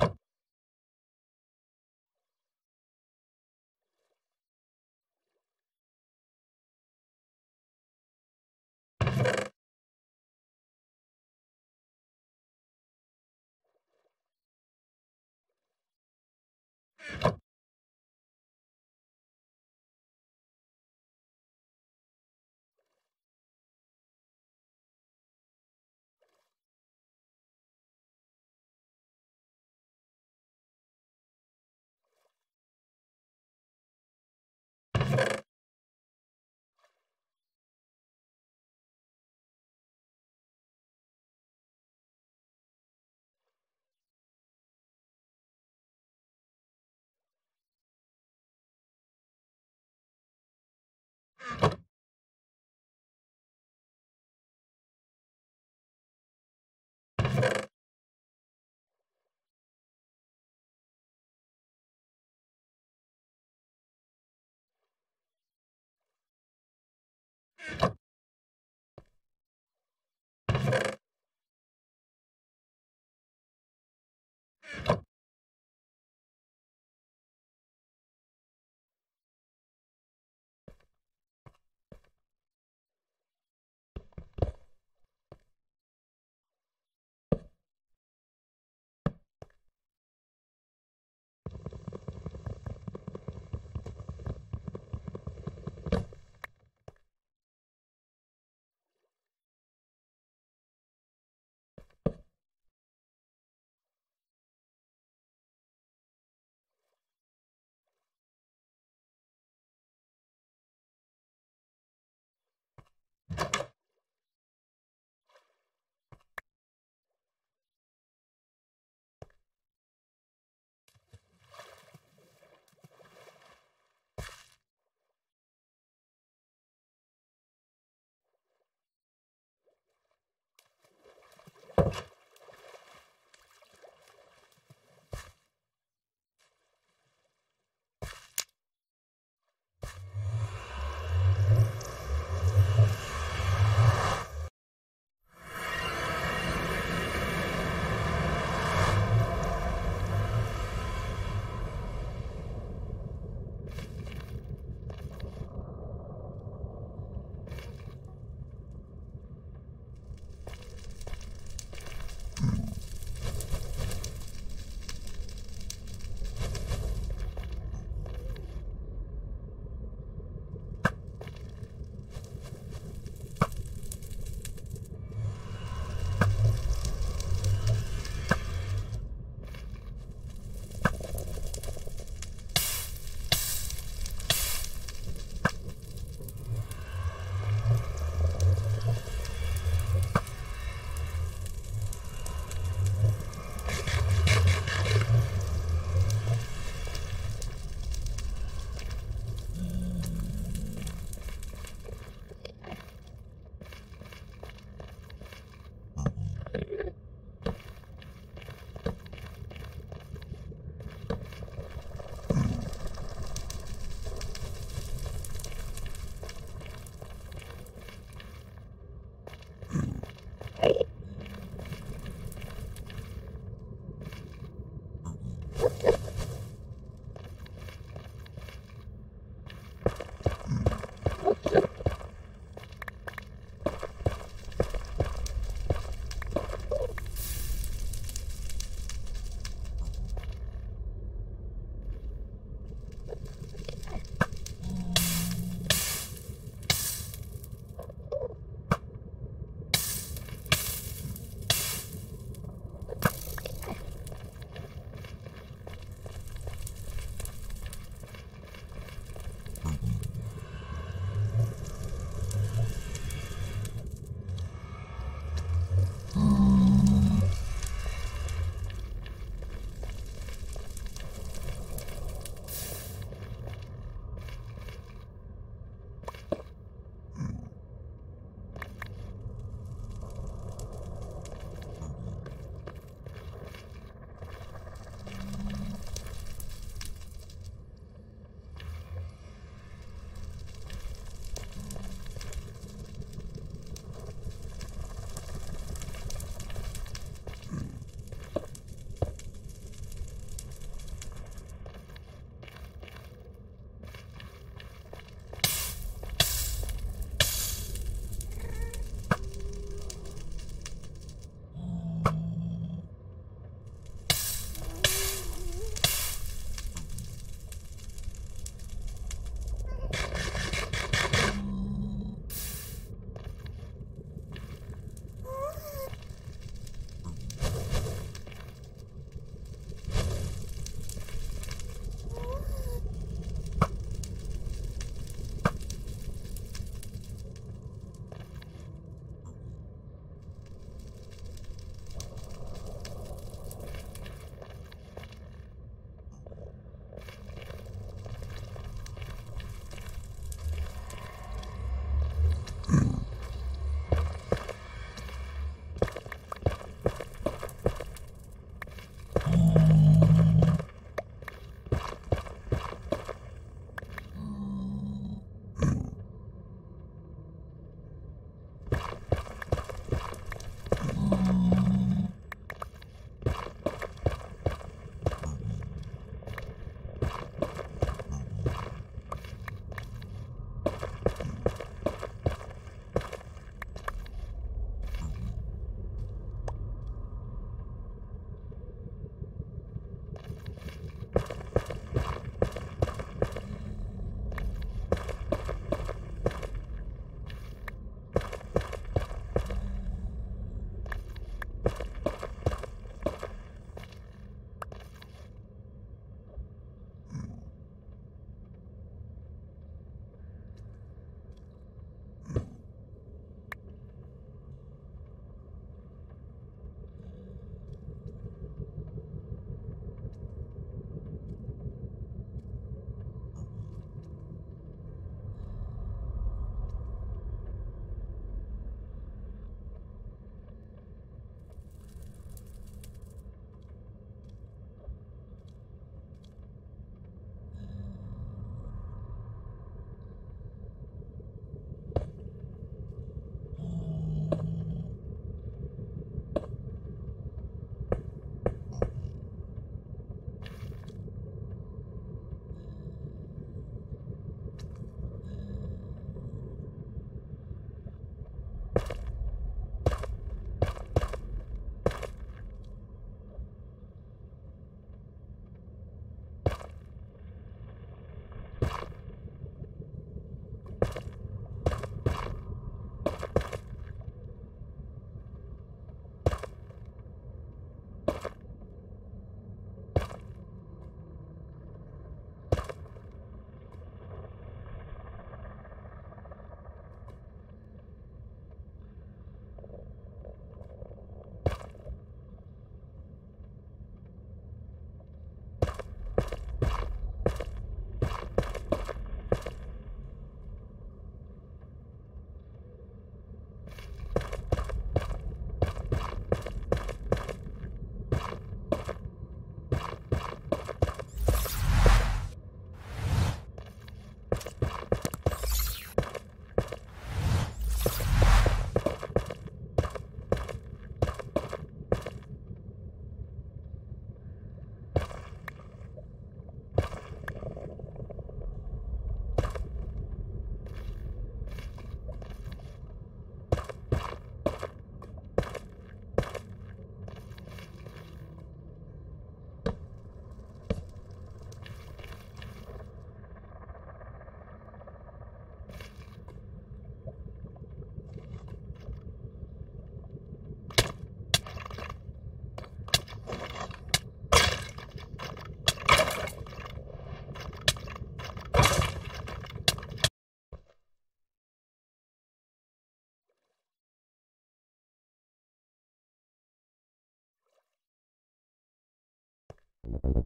you you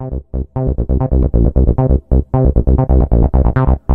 Thank you.